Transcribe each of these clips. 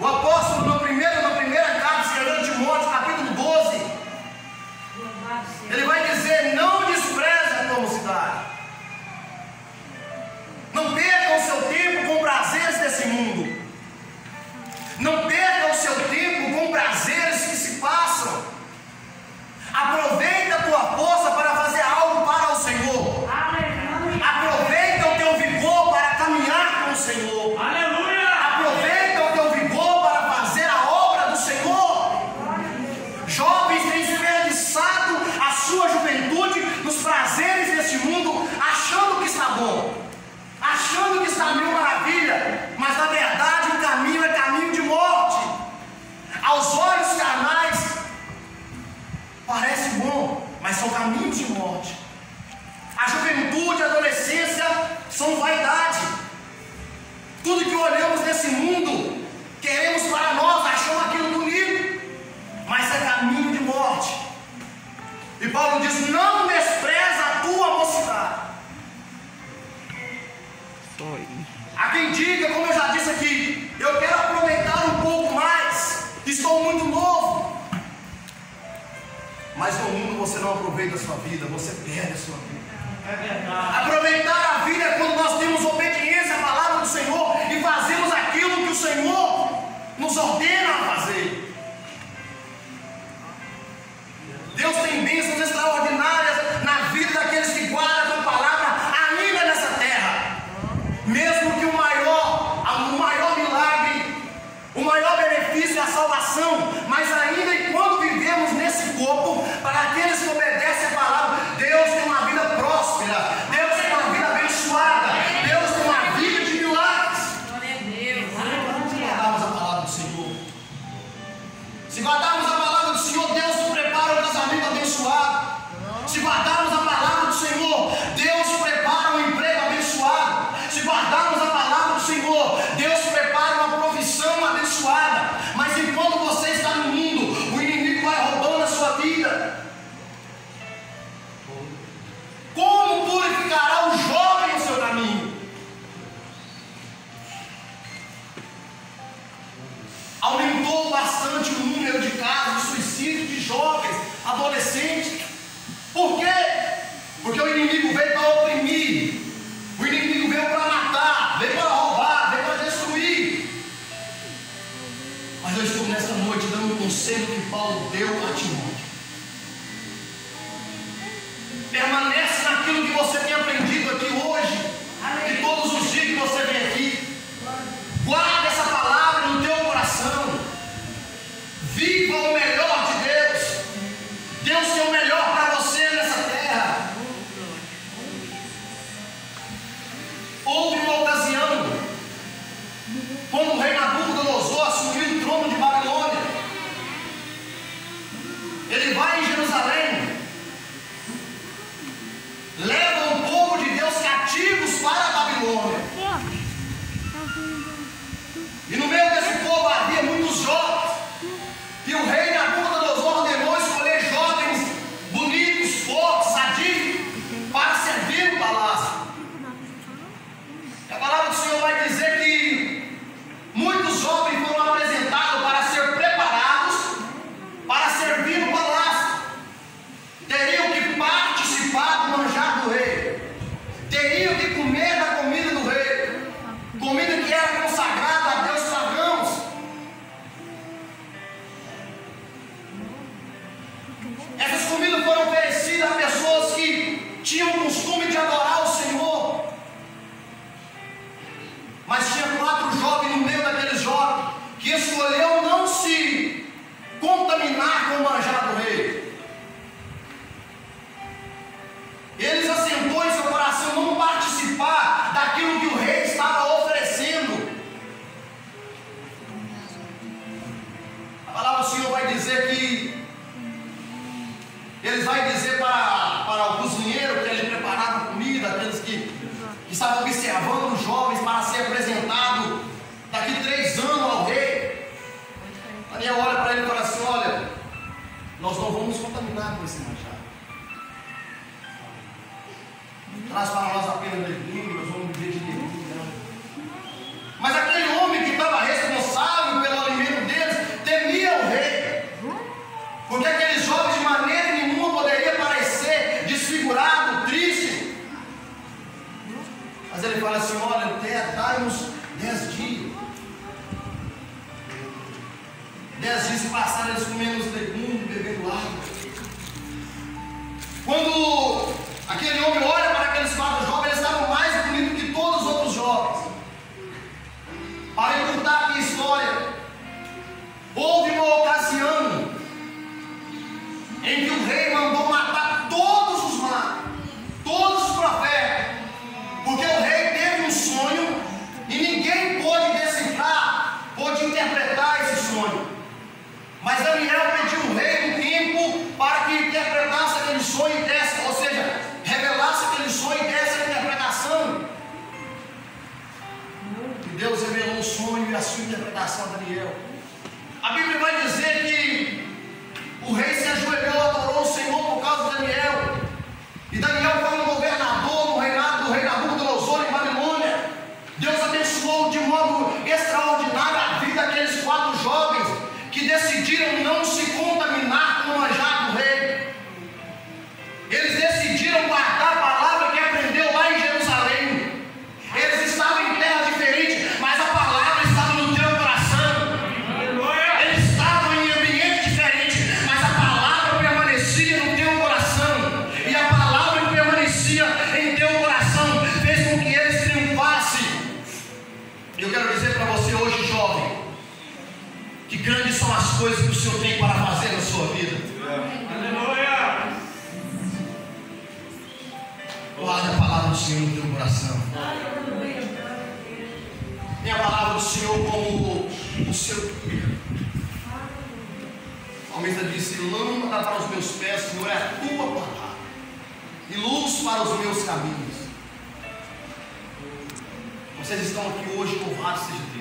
O apóstolo, no primeiro, na primeira carta, escrevendo Timóteo, capítulo 12, ele vai dizer: Não despreze a tua mocidade. não perca o seu tempo com prazeres desse mundo, não perca não aproveita a sua vida, você perde a sua vida. É verdade. Aproveitar a vida é quando nós temos obediência à palavra do Senhor e fazemos aquilo que o Senhor nos ordena a fazer. Deus tem bênçãos extraordinárias na vida daqueles que guardam a palavra ainda nessa terra. Mesmo que o maior, o maior milagre, o maior benefício é a salvação, mas ainda e quando vivemos nesse corpo, para aqueles que obedecem a palavra, Deus tem uma vida próspera, Deus tem uma vida abençoada, Deus tem uma vida de milagres. Glória a Deus. Se guardarmos a palavra do Senhor, se guardarmos Por quê? Porque o inimigo veio para oprimir, o inimigo veio para matar, veio para roubar, veio para destruir. Mas eu estou nesta noite dando um conselho que Paulo deu a Timóteo. Permanece Ele Essas comidas foram oferecidas a pessoas que tinham o costume de adorar o Senhor. Mas tinha quatro jovens no meio daqueles jovens que escolheu não se contaminar com o manjar do rei. Eles assentou em seu coração não participar daquilo que o rei estava oferecendo. A palavra do Senhor vai dizer que eles vai dizer para, para o cozinheiro que ele preparava comida, aqueles que, que estavam observando os jovens para ser apresentado daqui três anos ao rei. Daniel olha para ele e fala assim: olha, nós não vamos contaminar com esse manjar. Traz para nós apenas legumes, nós passaram eles coisas que o Senhor tem para fazer na sua vida. Aleluia. Guarde a palavra do Senhor no teu coração. Tenha a palavra do Senhor como o seu salmista disse: Lâmpada para os meus pés, Senhor, é a tua palavra, e luz para os meus caminhos. Vocês estão aqui hoje, louvado seja Deus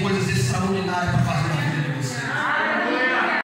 coisas extraordinárias para fazer na